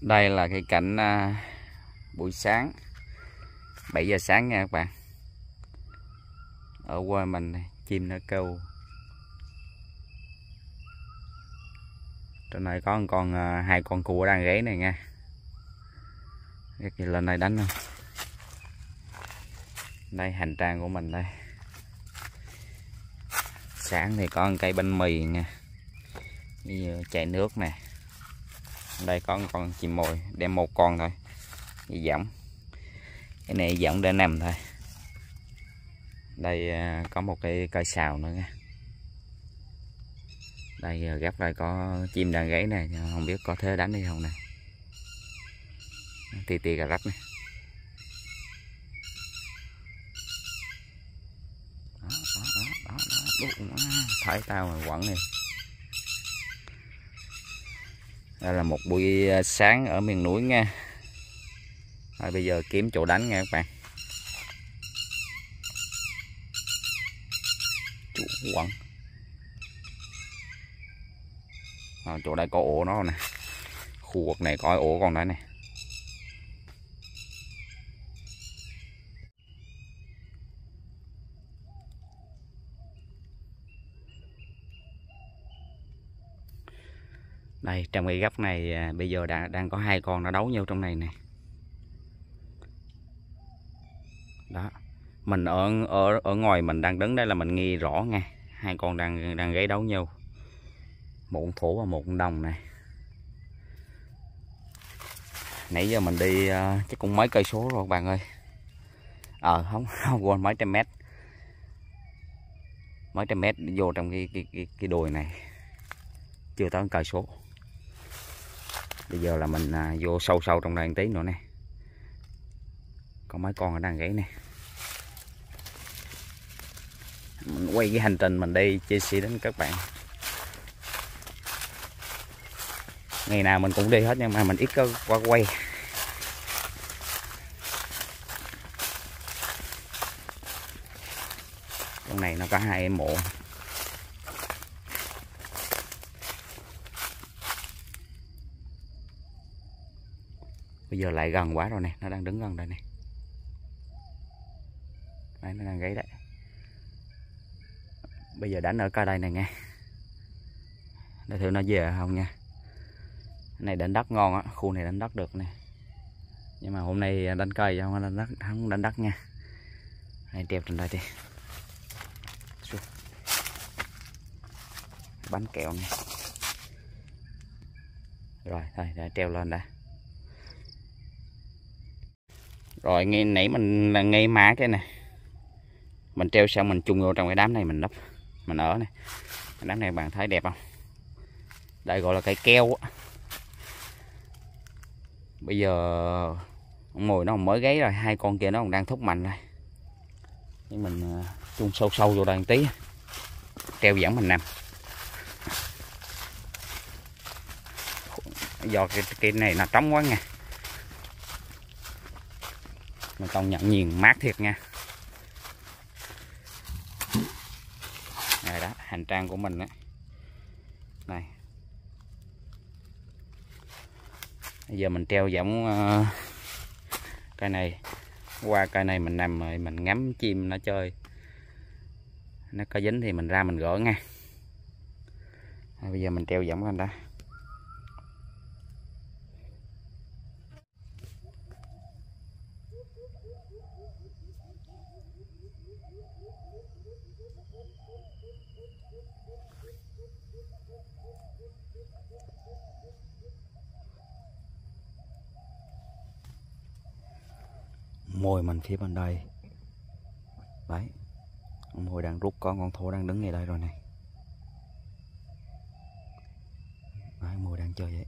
đây là cái cảnh à, buổi sáng 7 giờ sáng nha các bạn. Ở quê mình chim nó kêu. Trên này có một con à, hai con cua đang ghế này nha. Cái gì lên đây đánh không đây hành trang của mình đây. Sáng thì có một cây bánh mì nha. Chạy nước nè đây có một con chim mồi đem một con thôi. Giảm cái này giảm để nằm thôi. Đây à, có một cái cây xào nữa nha. Đây à, gấp đây có chim đang gáy này không biết có thế đánh đi không nè. Tì tì cà rách này đó, đó, đó, đó, đó. thấy tao mà quẩn này đây là một buổi ờ, sáng ở miền núi nha. Rồi bây giờ kiếm chỗ đánh nha các bạn. Chủ quẩn à, chỗ đây có ổ nó nè. Khu vực này có ổ con đấy này đây trong cái góc này à, bây giờ đã, đang có hai con nó đấu nhau trong này nè. Đó mình ở ở ở ngoài mình đang đứng đây là mình nghe rõ nha hai con đang đang gáy đấu nhau. Một con thổ và một con đồng này nãy giờ mình đi uh, chắc cũng mấy cây số rồi các bạn ơi. Ờ à, không không quên mấy trăm mét. Mấy trăm mét vô trong cái cái cái, cái đồi này. Chưa tới cây số bây giờ là mình à, vô sâu sâu trong đây một tí nữa nè. Có mấy con ở đang gãy nè. Mình quay cái hành trình mình đi chia sẻ đến các bạn. Ngày nào mình cũng đi hết nhưng mà mình ít có qua quay. Con này nó có hai em mộ. Bây giờ lại gần quá rồi nè, nó đang đứng gần đây nè. Đấy, nó đang gáy đấy. Bây giờ đánh ở cây đây này nha để thử nó về không nha. Cái này đánh đất ngon á, khu này đánh đất được nè. Nhưng mà hôm nay đánh cây không đánh đất không đánh đất nha. Này treo trên đây đi. Bánh kẹo nè rồi, thôi treo lên đã rồi ngay nãy mình là ngay má cái này. Mình treo xong mình chung vô trong cái đám này mình đắp mình ở này. Cái đám này bạn thấy đẹp không? Đây gọi là cây keo á. Bây giờ ông mồi nó mới gáy rồi hai con kia nó còn đang thúc mạnh rồi. Nhưng mình à, chung sâu sâu vô đây một tí. Treo dẫn mình nằm. Do cái, cái này là trống quá nha mà công nhận nhìn mát thiệt nha. Này đó hành trang của mình đấy này bây giờ mình treo giống ờ, uh, cây này. Qua cây này mình nằm rồi mình ngắm chim nó chơi. Nó có dính thì mình ra mình gỡ nha. Bây giờ mình treo giống lên đó. Mồi mình phía bên đây. Đấy, con mồi đang rút con con thổ đang đứng ngay đây rồi này. Đấy, mồi đang chơi vậy.